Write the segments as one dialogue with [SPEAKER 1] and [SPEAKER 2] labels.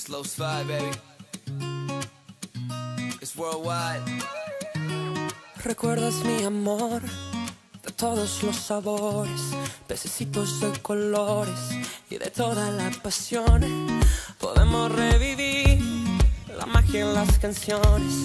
[SPEAKER 1] It's low slide, baby. It's worldwide.
[SPEAKER 2] Recuerdas mi amor de todos los sabores, pececitos de colores y de toda la pasión. Podemos revivir la magia en las canciones,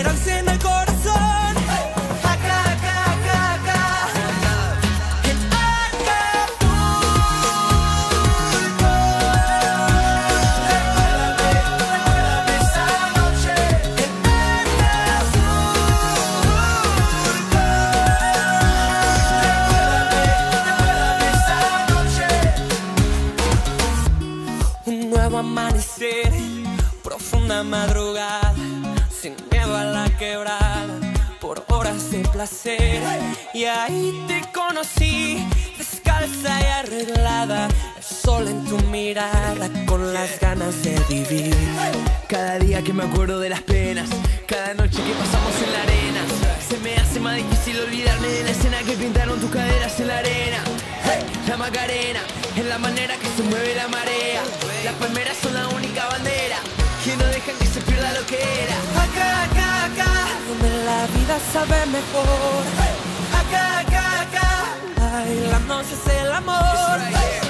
[SPEAKER 2] esperanza en el corazón. Acá, acá, acá, acá. En Acapulco. Recuérdame esa noche. En Un nuevo amanecer, profunda madrugada, sin miedo a la quebrada, por horas de placer. Y ahí te conocí, descalza y arreglada, el sol en tu mirada, con las ganas de vivir.
[SPEAKER 1] Cada día que me acuerdo de las penas, cada noche que pasamos en la arena, se me hace más difícil olvidarme de la escena que pintaron tus caderas en la arena. La Macarena es la manera que se mueve la marea. Las palmeras son la única bandera que no dejan que se pierda lo que era.
[SPEAKER 2] Vida sabe mejor. Acá, acá, acá, bailando es el amor.